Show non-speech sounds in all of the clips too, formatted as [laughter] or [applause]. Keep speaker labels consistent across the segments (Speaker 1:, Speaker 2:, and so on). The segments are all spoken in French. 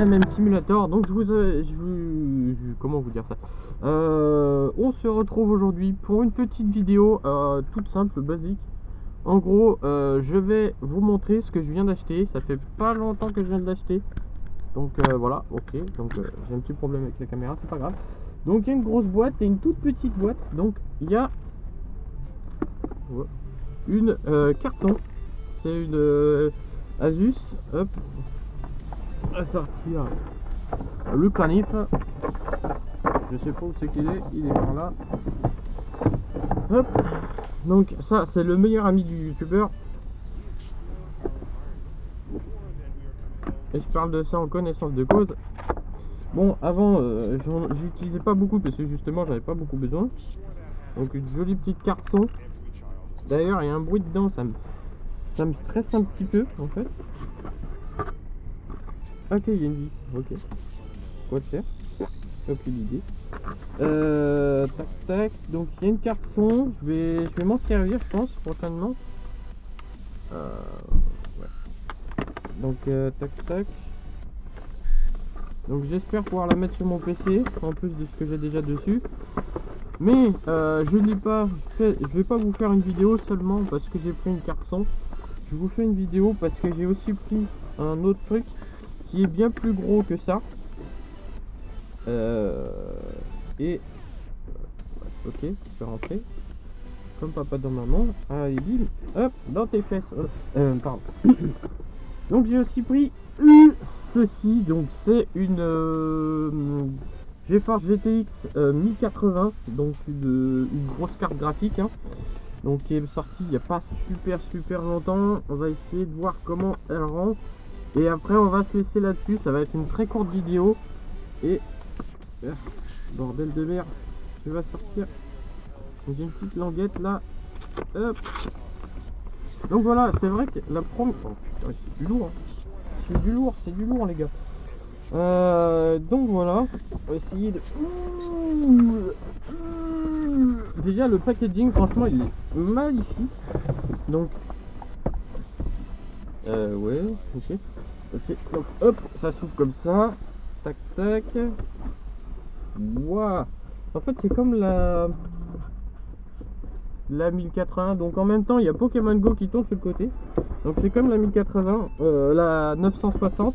Speaker 1: MM Simulator. Donc je vous, je vous, comment vous dire ça? Euh, On se retrouve aujourd'hui pour une petite vidéo euh, toute simple, basique. En gros, euh, je vais vous montrer ce que je viens d'acheter. Ça fait pas longtemps que je viens de l'acheter. Donc voilà, ok. Donc j'ai un petit problème avec la caméra, c'est pas grave. Donc il y a une grosse boîte et une toute petite boîte. Donc il y a une carton. C'est une Asus. Hop, à sortir le canif. Je sais pas où c'est qu'il est, il est par là. Hop. Donc ça c'est le meilleur ami du youtubeur. Et je parle de ça en connaissance de cause. Bon avant euh, j'utilisais pas beaucoup parce que justement j'avais pas beaucoup besoin. Donc une jolie petite carton. D'ailleurs il y a un bruit dedans, ça me, ça me stresse un petit peu en fait. Ok, il y a une vie. Ok. Quoi faire? Aucune idée. Euh, tac tac. Donc il y a une carte son. Je vais, je vais m'en servir, je pense, prochainement. Euh, ouais. Donc euh, tac tac. Donc j'espère pouvoir la mettre sur mon PC en plus de ce que j'ai déjà dessus. Mais euh, je dis pas, je, vais pas vous faire une vidéo seulement parce que j'ai pris une carte son. Je vous fais une vidéo parce que j'ai aussi pris un autre truc qui est bien plus gros que ça. Euh, et ok, tu peux rentrer. Comme papa dans maman. Ah, il dit, hop, dans tes fesses. Euh, pardon. [coughs] donc j'ai aussi pris ceci. Donc c'est une euh, GeForce GTX 1080. Donc une, une, grosse carte graphique. Hein. Donc qui est sortie il n'y a pas super super longtemps. On va essayer de voir comment elle rend. Et après on va se laisser là-dessus, ça va être une très courte vidéo. Et... Ah, bordel de merde, je vais sortir. J'ai une petite languette là. Hop. Donc voilà, c'est vrai que la première... Oh c'est du lourd. Hein. C'est du lourd, c'est du lourd les gars. Euh, donc voilà, on va essayer de... Déjà le packaging, franchement, il est magnifique. Donc... Euh, ouais, ok. Ok, donc hop, ça s'ouvre comme ça. Tac, tac. Waouh En fait, c'est comme la... La 1080. Donc en même temps, il y a Pokémon Go qui tourne sur le côté. Donc c'est comme la 1080, euh, la 960,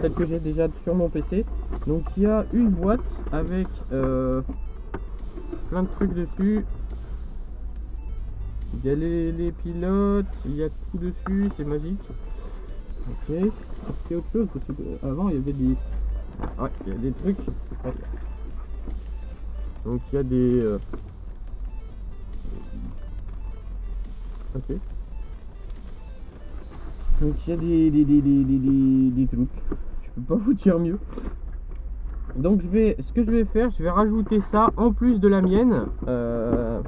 Speaker 1: celle que j'ai déjà sur mon PC. Donc il y a une boîte avec euh, plein de trucs dessus. Il y a les, les pilotes, il y a tout dessus, c'est magique. Ok. A autre chose Parce avant il y avait des. Ouais, il y a des trucs. Donc il y a des. Euh... Ok. Donc il y a des, des, des, des, des, trucs. Je peux pas [laughs] vous dire mieux. Donc je vais, ce que je vais faire, je vais rajouter ça en plus de la mienne. Euh,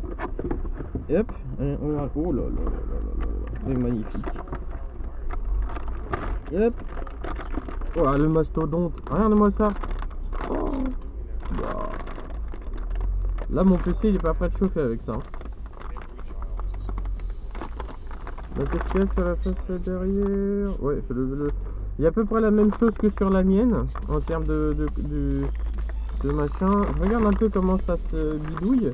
Speaker 1: hop, oh là là là là là, c'est magnifique. Hop. Oh, le mastodonte. Regarde-moi ça. Oh. Là, mon PC, il est pas prêt de chauffer avec ça. qu'est-ce qu'il y a sur la face derrière Ouais, le, il y a à peu près la même chose que sur la mienne en termes de, de, de, de machin. regarde un peu comment ça se bidouille.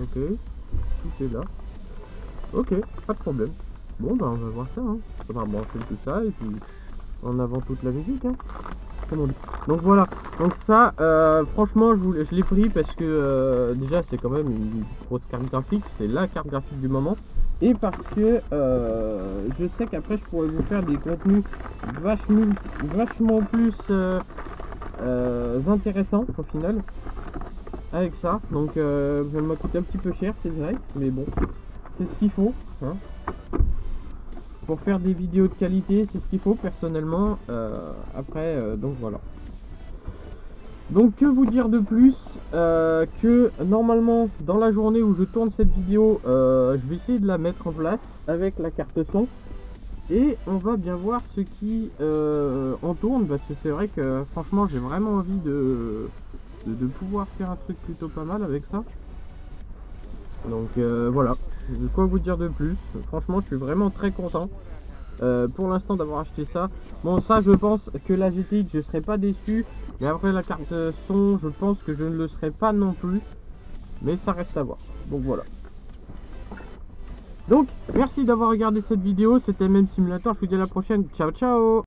Speaker 1: Ok, tout est là. Ok, pas de problème. Bon bah on va voir ça, hein. On va brancher tout ça et puis en avant toute la musique, hein. Donc voilà, donc ça, euh, franchement je, l'ai pris parce que euh, déjà c'est quand même une grosse carte graphique, c'est la carte graphique du moment. Et parce que euh, je sais qu'après je pourrais vous faire des contenus vachement plus intéressants au final avec ça. Donc ça m'a coûté un petit peu cher c'est vrai, mais bon, c'est ce qu'il faut. Hein pour faire des vidéos de qualité, c'est ce qu'il faut personnellement. Euh, après, euh, donc voilà. Donc que vous dire de plus euh, que normalement dans la journée où je tourne cette vidéo, je vais essayer de la mettre en place avec la carte son. Et on va bien voir ce qui en tourne parce que c'est vrai que franchement j'ai vraiment envie de, de, pouvoir faire un truc plutôt pas mal avec ça. Donc voilà, quoi vous dire de plus? Franchement, je suis vraiment très content. euh, pour l'instant d'avoir acheté ça. Bon, ça, je pense que la GTX, je serais pas déçu. Mais après, la carte son, je pense que je ne le serai pas non plus. Mais ça reste à voir. Donc voilà. Donc, merci d'avoir regardé cette vidéo. C'était Même Simulator. Je vous dis à la prochaine. Ciao, ciao